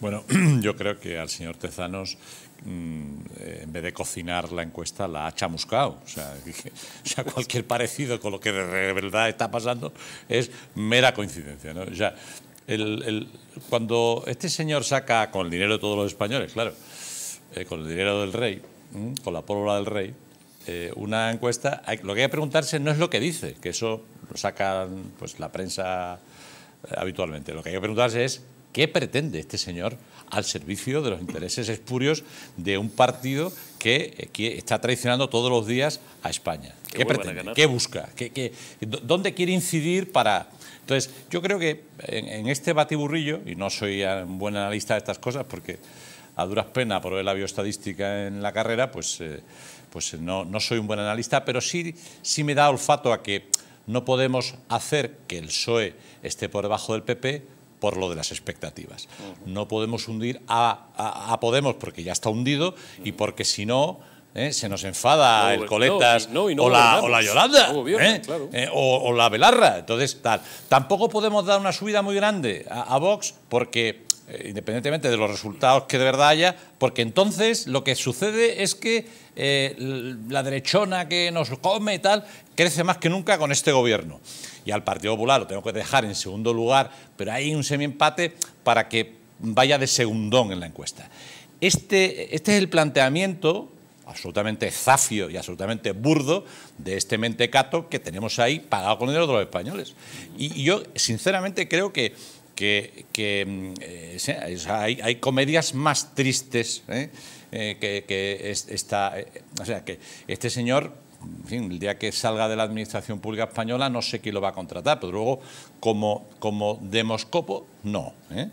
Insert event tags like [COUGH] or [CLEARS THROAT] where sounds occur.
Bueno, [CLEARS THROAT] yo creo que al señor Tezanos, mm, eh, en vez de cocinar la encuesta, la ha chamuscado. O sea, [LAUGHS] o sea, cualquier parecido con lo que de verdad está pasando es mera coincidencia. ¿no? O sea, el- el- cuando este señor saca con el dinero de todos los españoles, claro, eh, con el dinero del rey, ¿m? con la pólvora del rey, eh, una encuesta, lo que hay que preguntarse no es lo que dice, que eso lo sacan pues, la prensa habitualmente. Lo que hay que preguntarse es qué pretende este señor al servicio de los intereses espurios de un partido que, eh, que está traicionando todos los días a España. ¿Qué pretende? ¿Qué busca? ¿Qué- qué- dó- ¿Dónde quiere incidir para...? Entonces, yo creo que en, en este batiburrillo, y no soy un buen analista de estas cosas porque a duras penas probé la bioestadística en la carrera, pues, eh, pues no, no soy un buen analista, pero sí, sí me da olfato a que no podemos hacer que el PSOE esté por debajo del PP por lo de las expectativas. No podemos hundir a, a- a Podemos porque ya está hundido y porque si no... eh, se nos enfada No, el no, Coletas y no, y no o, la, o la Yolanda ¿eh? claro. Eh, o, o la Belarra. Entonces, tal. Tampoco podemos dar una subida muy grande a, a Vox porque, eh, independientemente de los resultados que de verdad haya, porque entonces lo que sucede es que eh, la derechona que nos come y tal crece más que nunca con este gobierno. Y al Partido Popular lo tengo que dejar en segundo lugar, pero hay un semiempate para que vaya de segundón en la encuesta. Este, este es el planteamiento absolutamente zafio y absolutamente burdo de este mentecato que tenemos ahí pagado con dinero de los españoles. Y yo, sinceramente, creo que, que, que, mm, eh, hay, hay comedias más tristes ¿eh? Eh, que, que es- esta, o sea, que este señor, el día que salga de la administración pública española, no sé quién lo va a contratar, pero luego, como, como demoscopo, no. ¿eh?